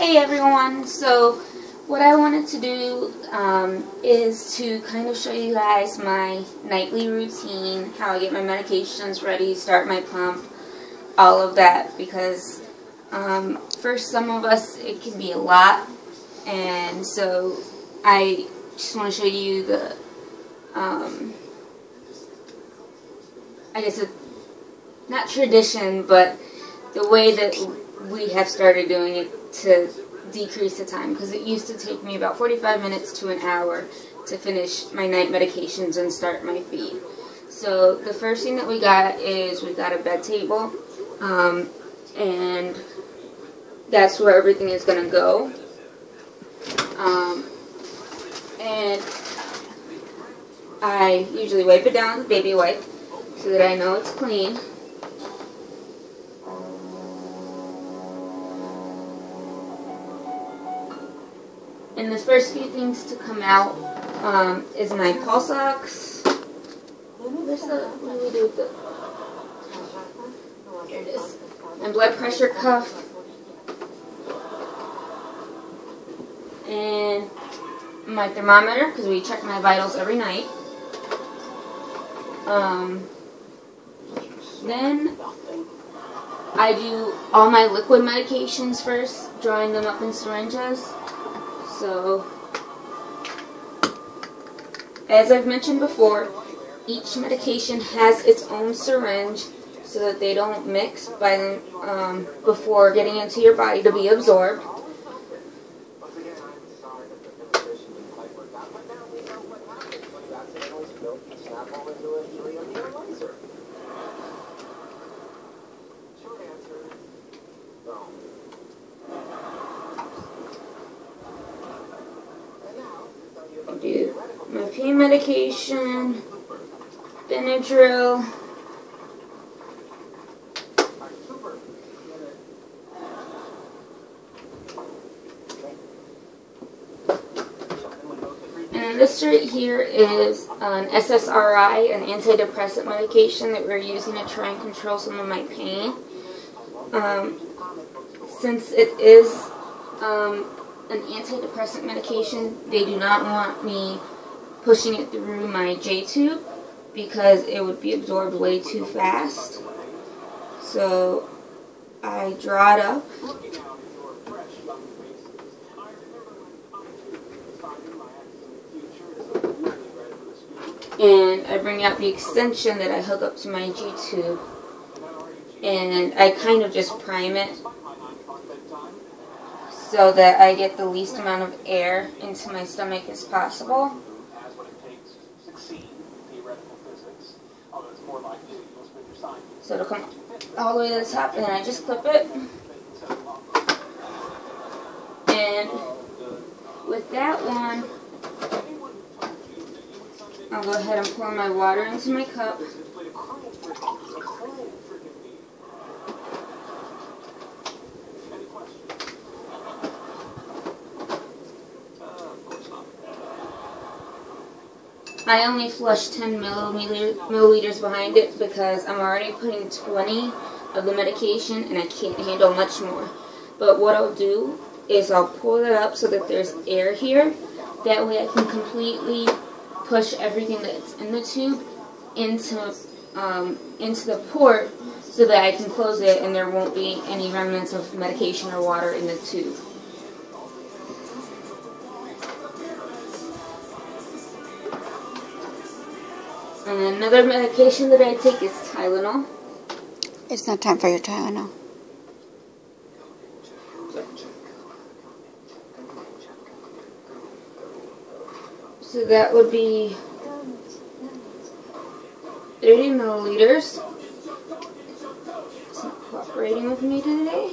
Hey everyone, so what I wanted to do um, is to kind of show you guys my nightly routine, how I get my medications ready, start my pump, all of that because um, for some of us it can be a lot. And so I just want to show you the um, I guess a, not tradition but the way that we have started doing it to decrease the time because it used to take me about 45 minutes to an hour to finish my night medications and start my feed. So the first thing that we got is we got a bed table um, and that's where everything is going to go. Um, and I usually wipe it down with baby wipe so that I know it's clean. And the first few things to come out um, is my pulse ox. Where's the, what do we do with the, here it is. My blood pressure cuff. And my thermometer, because we check my vitals every night. Um, then I do all my liquid medications first, drawing them up in syringes. So, as I've mentioned before, each medication has its own syringe so that they don't mix by um, before getting into your body to be absorbed. do my pain medication, Benadryl, and this right here is an SSRI, an antidepressant medication that we're using to try and control some of my pain. Um, since it is um, an antidepressant medication, they do not want me pushing it through my J-tube because it would be absorbed way too fast. So I draw it up. And I bring out the extension that I hook up to my G-tube. And I kind of just prime it so that I get the least amount of air into my stomach as possible. So it'll come all the way to the top and then I just clip it. And with that one, I'll go ahead and pour my water into my cup. I only flush 10 milliliters behind it because I'm already putting 20 of the medication and I can't handle much more. But what I'll do is I'll pull it up so that there's air here. That way I can completely push everything that's in the tube into um, into the port so that I can close it and there won't be any remnants of medication or water in the tube. And another medication that I take is Tylenol. It's not time for your Tylenol. So that would be 30 milliliters. It's not cooperating with me today.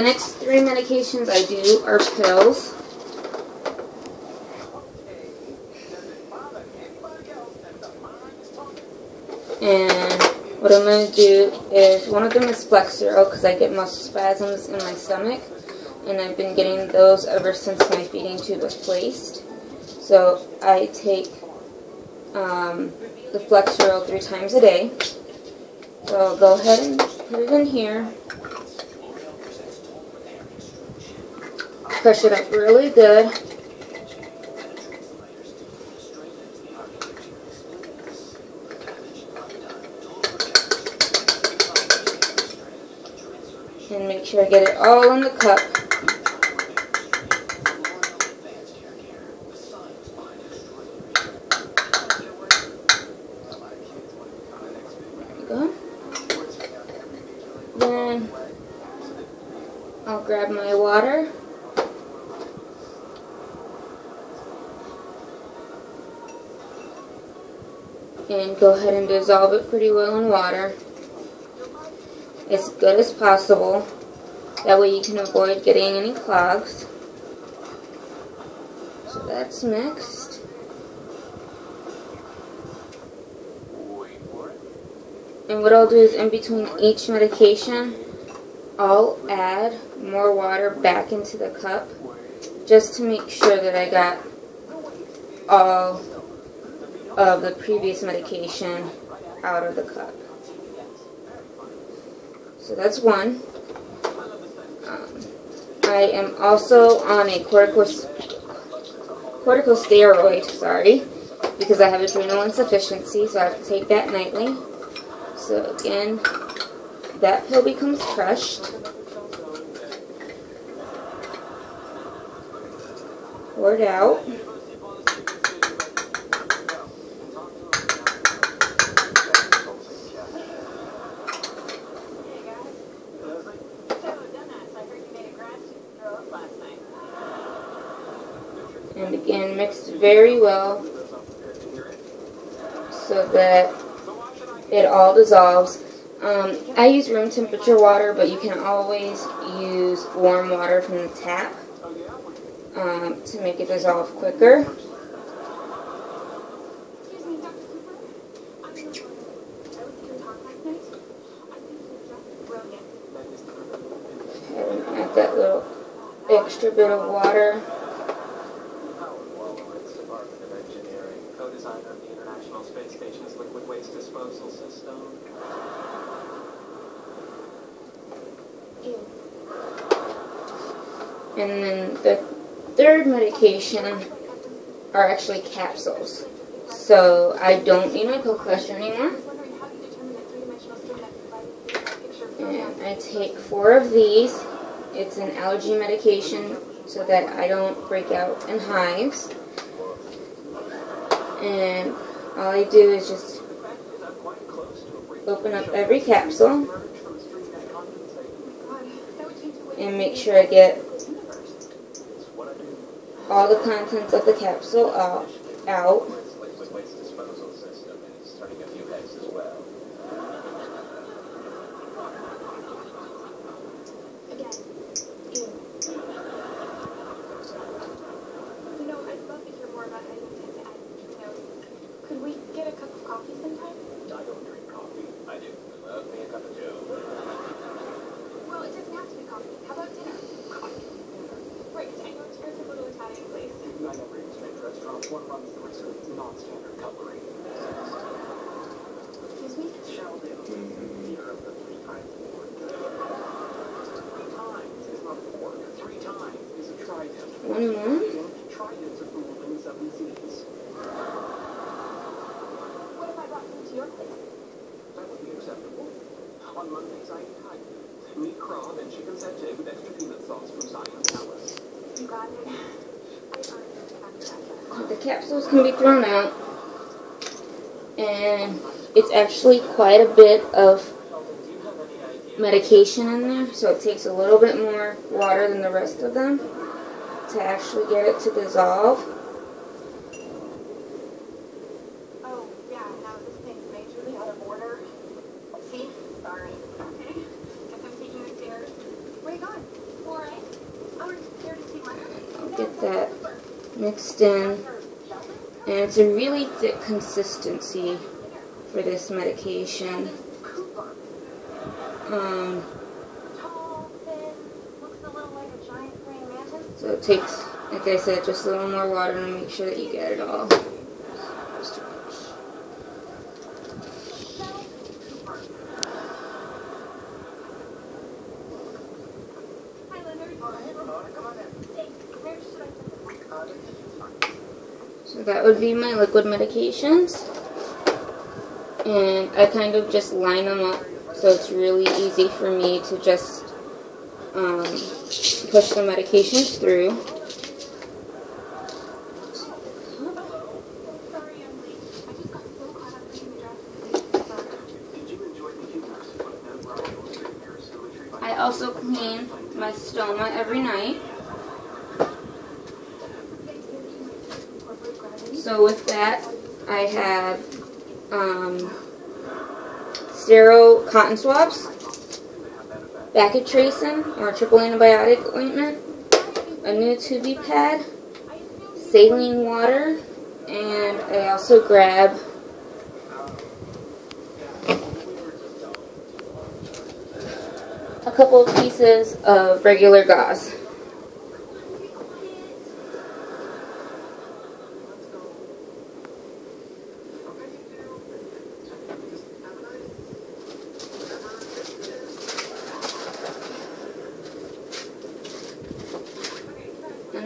the next three medications I do are pills. And what I'm going to do is, one of them is Flexeril because I get muscle spasms in my stomach. And I've been getting those ever since my feeding tube was placed. So I take um, the Flexeril three times a day. So I'll go ahead and put it in here. Push it up really good. And make sure I get it all in the cup. There you go. Then I'll grab my water. and go ahead and dissolve it pretty well in water as good as possible. That way you can avoid getting any clogs. So that's mixed. And what I'll do is in between each medication, I'll add more water back into the cup just to make sure that I got all of the previous medication out of the cup. So that's one. Um, I am also on a corticos corticosteroid, sorry, because I have adrenal insufficiency, so I have to take that nightly. So again, that pill becomes crushed. Poured out. And again mixed very well so that it all dissolves. Um, I use room temperature water, but you can always use warm water from the tap um, to make it dissolve quicker. Add that little extra bit of water. And then the third medication are actually capsules. So I don't need my pill cluster anymore. And I take four of these. It's an allergy medication so that I don't break out in hives. And all I do is just open up every capsule and make sure I get all the contents of the capsule out. Liquid waste disposal system is turning a few heads as well. You know, I'd love to hear more about how you intend to add new notes. Could we get a cup of coffee sometime? I don't drink coffee. I do. Love me a cup of joe. Well, it doesn't have to be coffee. How about dinner? Right, I know it's your little Italian place. I never use made restaurants. One runs the risk of non-standard cutlery. Excuse me? Sheldon, leader of the three times board. Three times is not a fork. Three times is a trident. One more. Tridents are ruled in the seven seas. What if I brought them to your place? That would be acceptable. On Mondays, I eat tiger. Meat crab and chicken satay with extra peanut sauce from Siam Palace. You got it. I honestly have to address. The capsules can be thrown out. and it's actually quite a bit of medication in there, so it takes a little bit more water than the rest of them to actually get it to dissolve. Oh, yeah, now this thing's majorly out of order. See? Sorry. Okay. Guess I'm taking the stairs. Where you going? Alright. I was here to see my I'll get that in. And it's a really thick consistency for this medication. Um, so it takes, like I said, just a little more water to make sure that you get it all. Just a push. Hi, Leonard. Oh, hey, Ramona, come on in. Thanks. Where should I put this? Uh, this is fine. So that would be my liquid medications. And I kind of just line them up so it's really easy for me to just um, push the medications through. Sorry I'm late. I just got so caught up reading the draft. Did you enjoy the humorous footnote where I illustrated your symmetry by I also clean my stoma every night. So with that, I have um, sterile cotton swabs, Bacitracin or triple antibiotic ointment, a new tubie pad, saline water, and I also grab a couple of pieces of regular gauze.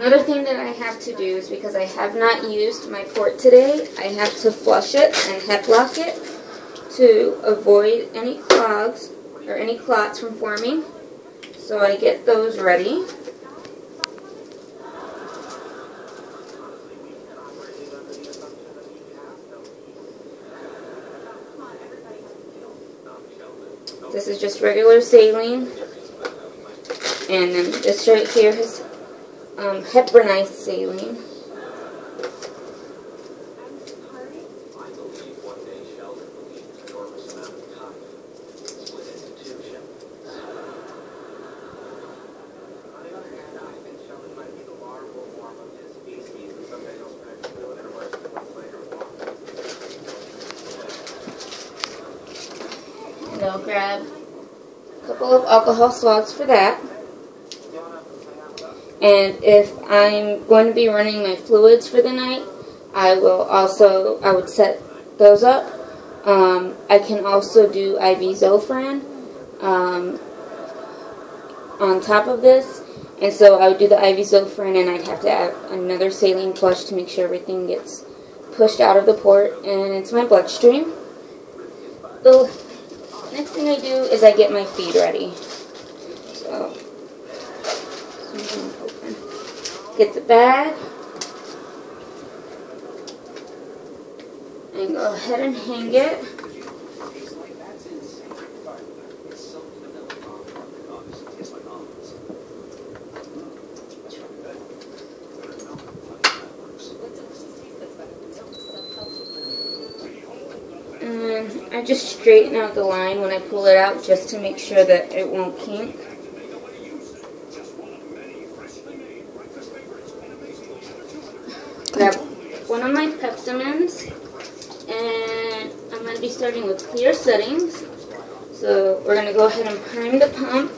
Another thing that I have to do is because I have not used my port today, I have to flush it and hep lock it to avoid any clogs or any clots from forming. So I get those ready. This is just regular saline. And then this right here is um, heparinized saline. I believe one day Sheldon will eat an enormous amount of cotton, split into two shipments. On the other hand, I think Sheldon might be the larval form of his species, and someday he'll spread fluid and emerge two months later with long And I'll grab a couple of alcohol swabs for that. And if I'm going to be running my fluids for the night, I will also, I would set those up. Um, I can also do IV Zofran um, on top of this. And so I would do the IV Zofran and I'd have to add another saline flush to make sure everything gets pushed out of the port and into my bloodstream. The next thing I do is I get my feed ready. So. Get the bag. And go ahead and hang it. And I just straighten out the line when I pull it out just to make sure that it won't kink. Grab one of my Peptamens and I'm going to be starting with clear settings. So we're going to go ahead and prime the pump.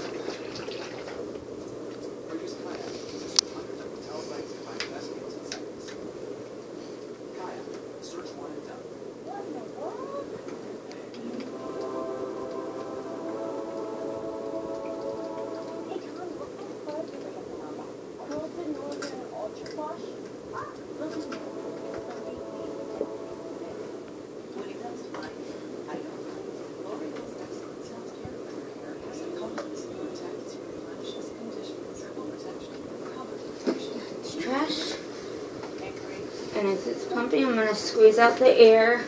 squeeze out the air.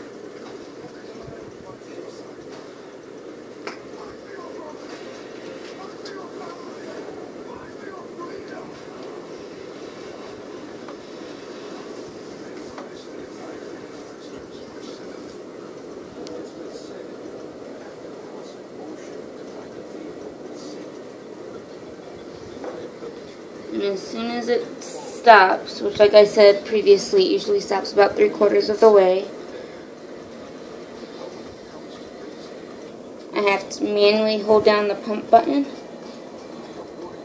And as soon as it's stops, which like I said previously, usually stops about three quarters of the way, I have to manually hold down the pump button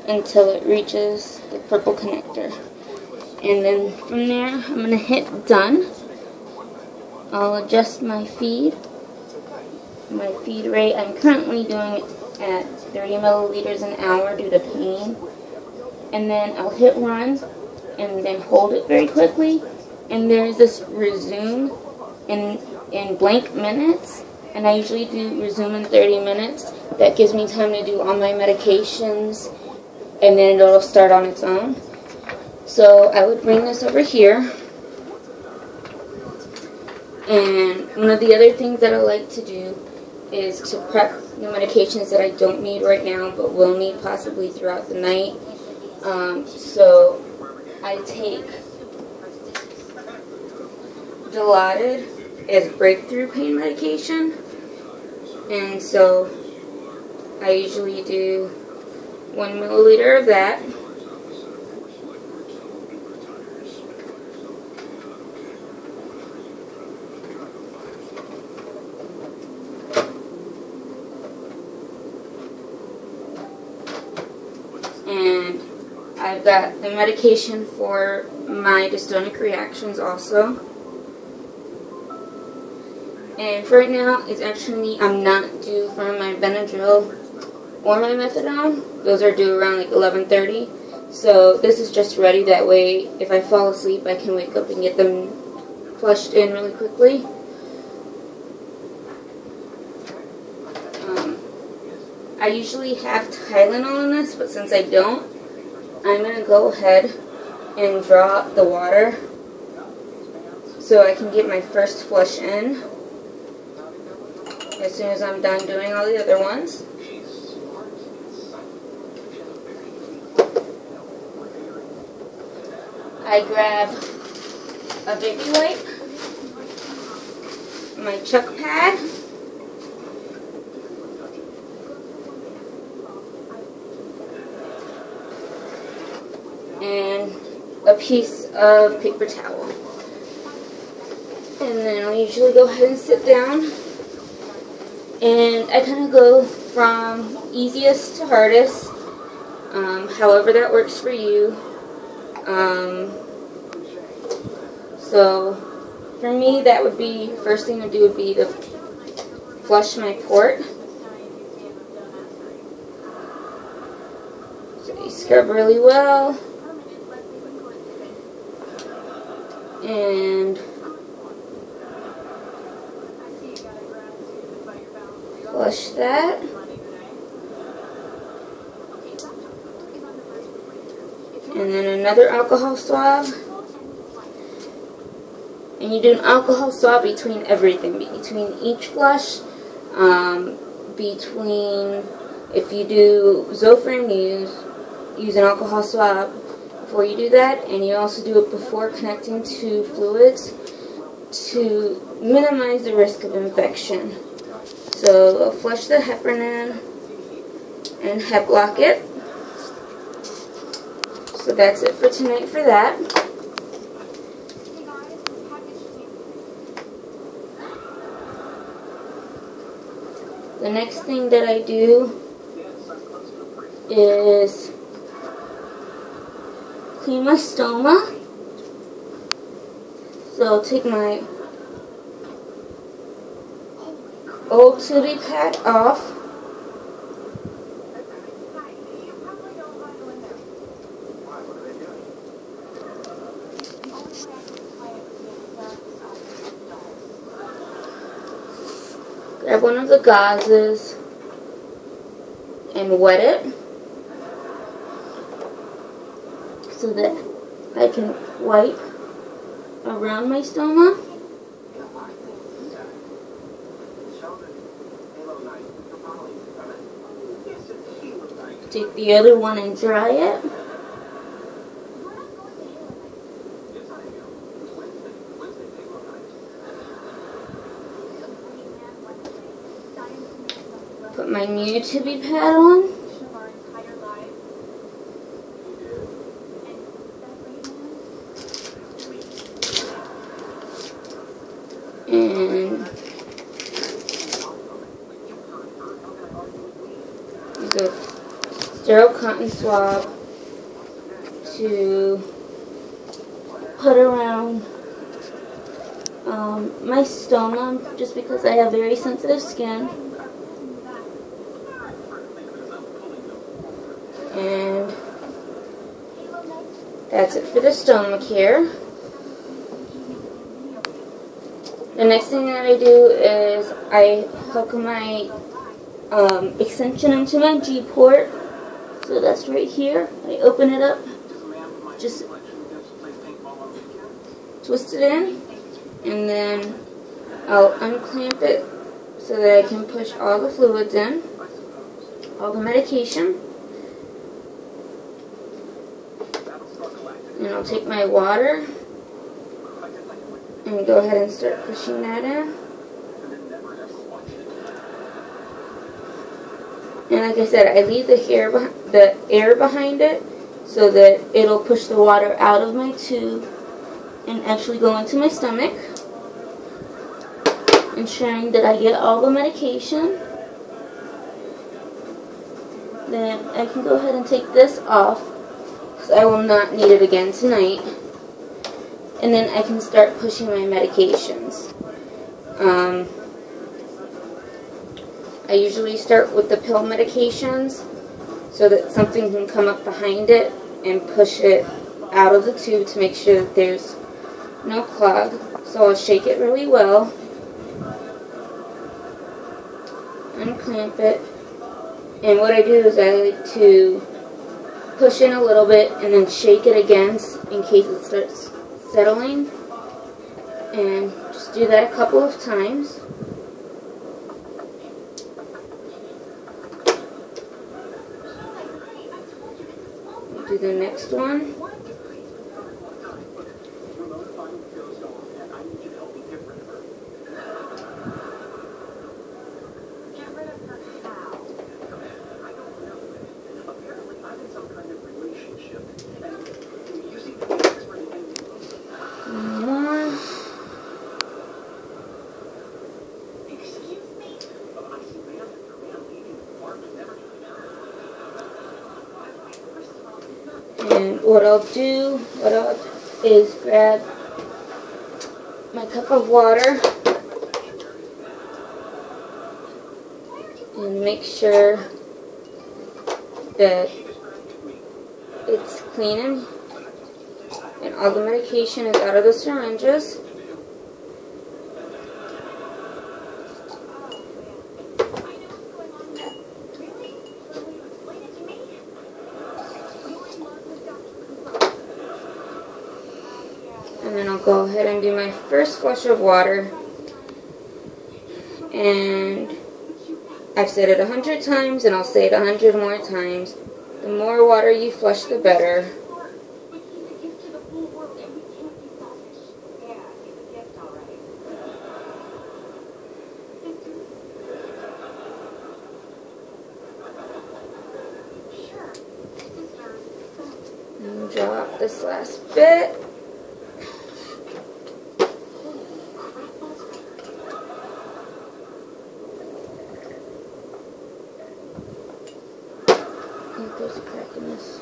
until it reaches the purple connector. And then from there, I'm going to hit done. I'll adjust my feed. My feed rate, I'm currently doing it at 30 milliliters an hour due to pain. And then I'll hit run and then hold it very quickly. And there's this resume in, in blank minutes. And I usually do resume in 30 minutes. That gives me time to do all my medications and then it'll start on its own. So I would bring this over here. And one of the other things that I like to do is to prep the medications that I don't need right now but will need possibly throughout the night. Um, so I take Dilaudid as breakthrough pain medication. And so I usually do one milliliter of that. And Got the medication for my dystonic reactions also. And for right now, it's actually, I'm not due for my Benadryl or my methadone. Those are due around like 11.30. So this is just ready. That way, if I fall asleep, I can wake up and get them flushed in really quickly. Um, I usually have Tylenol in this, but since I don't, I'm going to go ahead and draw the water so I can get my first flush in as soon as I'm done doing all the other ones. I grab a baby wipe, my chuck pad, and a piece of paper towel. And then I'll usually go ahead and sit down. And I kind of go from easiest to hardest, um, however that works for you. Um, so for me, that would be, first thing to do would be to flush my port. So you scrub really well. And flush that. And then another alcohol swab. And you do an alcohol swab between everything, between each flush, um, between, if you do Zofran, use, use an alcohol swab before you do that, and you also do it before connecting to fluids to minimize the risk of infection. So I'll flush the heparin in and hep lock it. So that's it for tonight for that. The next thing that I do is clean my stoma. So I'll take my old tubie pad off. Grab one of the gauzes and wet it so that I can wipe around my stoma. Take the other one and dry it. Put my new tubie pad on. use a sterile cotton swab to put around um, my stoma just because I have very sensitive skin. And that's it for the stoma care. The next thing that I do is I hook my um, extension into my G port. So that's right here. I open it up, just twist it in, and then I'll unclamp it so that I can push all the fluids in, all the medication. And I'll take my water and go ahead and start pushing that in. And like I said, I leave the hair, the air behind it so that it'll push the water out of my tube and actually go into my stomach, ensuring that I get all the medication. Then I can go ahead and take this off because I will not need it again tonight. And then I can start pushing my medications. Um, I usually start with the pill medications so that something can come up behind it and push it out of the tube to make sure that there's no clog. So I'll shake it really well, unclamp it, and what I do is I like to push in a little bit and then shake it again in case it starts settling. And just do that a couple of times. Do the next one. Get rid of her how? I don't know. Apparently, I'm in some kind of relationship. And you seem to be an expert in anything. More. Excuse me? Uh, I see man after man leaving the farm and never coming out. First of all, it's not And what I'll do, what I'll is grab my cup of water and make sure that it's clean and all the medication is out of the syringes. And then I'll go ahead and do my first flush of water. And I've said it a hundred times and I'll say it a hundred more times. The more water you flush, the better. But he's a gift to the whole world and we can't be selfish. Yeah, he's a gift, all right. Sure. Sister. And drop this last bit. I think there's a crack in this.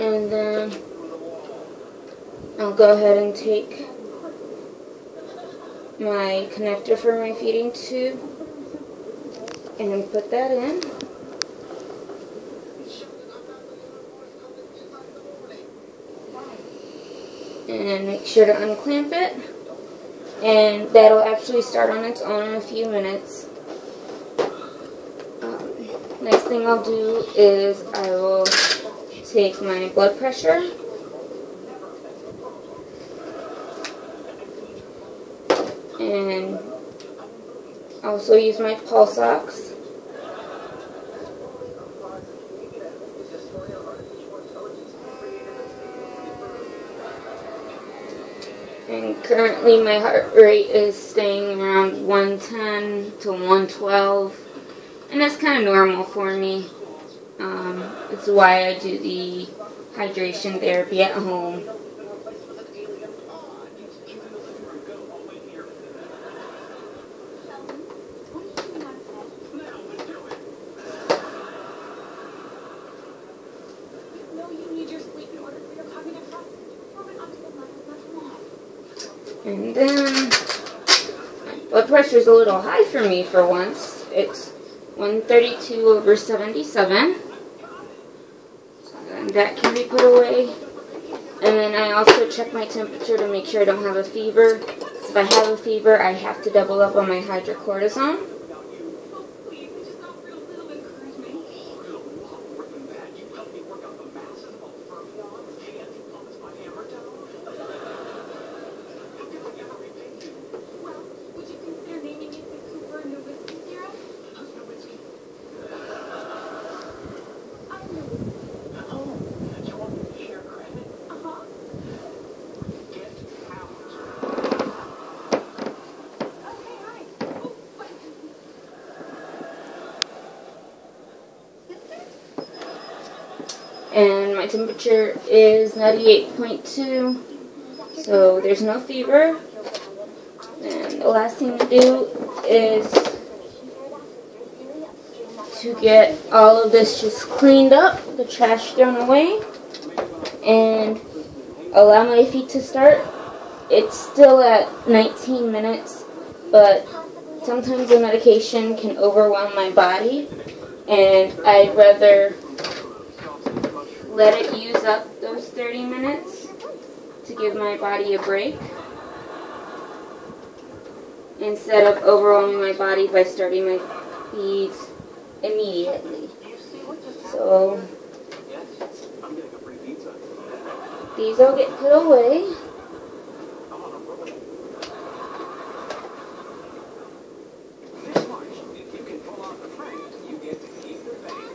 And then I'll go ahead and take my connector for my feeding tube and put that in. And make sure to unclamp it. And that'll actually start on its own in a few minutes. Um, next thing I'll do is I will take my blood pressure. And also use my pulse ox. And currently my heart rate is staying around 110 to 112, and that's kind of normal for me. Um, it's why I do the hydration therapy at home. No, you need your sleep in order for your cognitive process to perform at optimal levels. That's wrong. And then blood pressure is a little high for me for once. It's 132 over 77. So that can be put away. And then I also check my temperature to make sure I don't have a fever. If I have a fever, I have to double up on my hydrocortisone. Oh, please, it's just not real little encouragement. Well, would you consider naming it the Cooper Nowitzki syrup? I'm Nowitzki. Uh-huh. Okay, hi. Oh, what? And my temperature is 98.2. So there's no fever. And the last thing to do is to get all of this just cleaned up, the trash thrown away, and allow my feet to start. It's still at 19 minutes, but sometimes the medication can overwhelm my body, and I'd rather let it use up those 30 minutes to give my body a break instead of overwhelming my body by starting my feeds immediately. So these all get put away. This March, if you can pull off the prank, you get to keep the faith.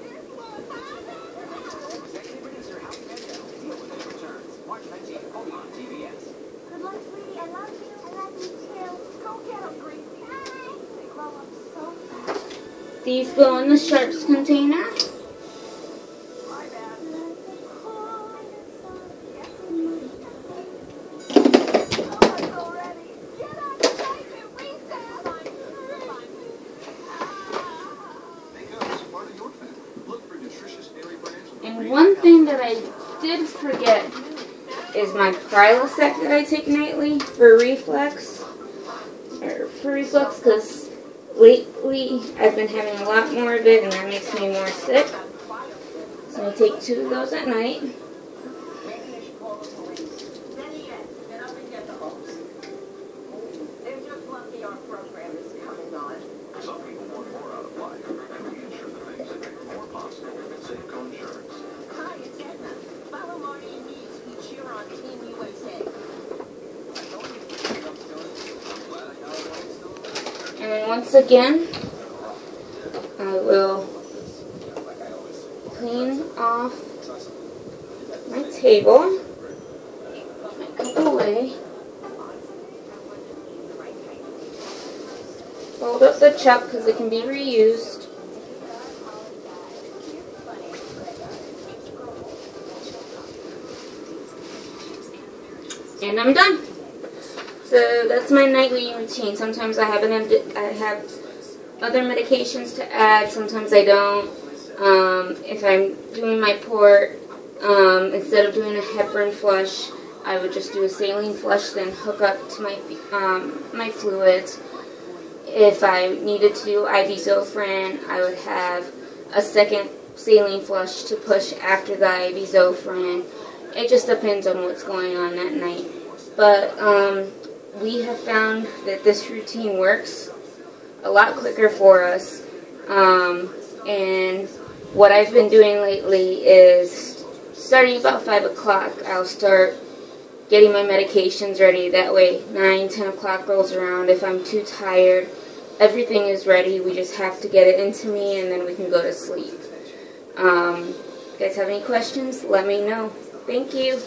Executive producer Howie Mandel, deal with his returns. March 19th, only on TBS. Good luck, sweetie. I love you. I love you too. Go get them, Gracie. They grow up so fast. These go in the sharps container. My bad. Because part of your family. Look for nutritious dairy brands with And one thing that I did forget is my Prilosec that I take nightly for reflux. Or for reflux, because lately I've been having a lot more of it and that makes me more sick. So I take two of those at night. Maybe you should call the police. Then yes, get up and get the hose. They're just lucky our program is coming on. Some people want more out of life, and we insure the things that make more possible. Safeco Insurance. Hi, it's Edna. Follow Marty and me as we cheer on Team USA. And then once again, I will clean off my table, my cup away, fold up the chuck because it can be reused. And I'm done. So that's my nightly routine. Sometimes I have an I have other medications to add. Sometimes I don't. Um, if I'm doing my port, um, instead of doing a heparin flush, I would just do a saline flush, then hook up to my um, my fluids. If I needed to do IV Zofran, I would have a second saline flush to push after the IV Zofran. It just depends on what's going on that night. But um, we have found that this routine works a lot quicker for us. Um, and what I've been doing lately is starting about 5 o'clock, I'll start getting my medications ready. That way, 9, 10 o'clock rolls around. If I'm too tired, everything is ready. We just have to get it into me and then we can go to sleep. Um, if you guys have any questions, let me know. Thank you.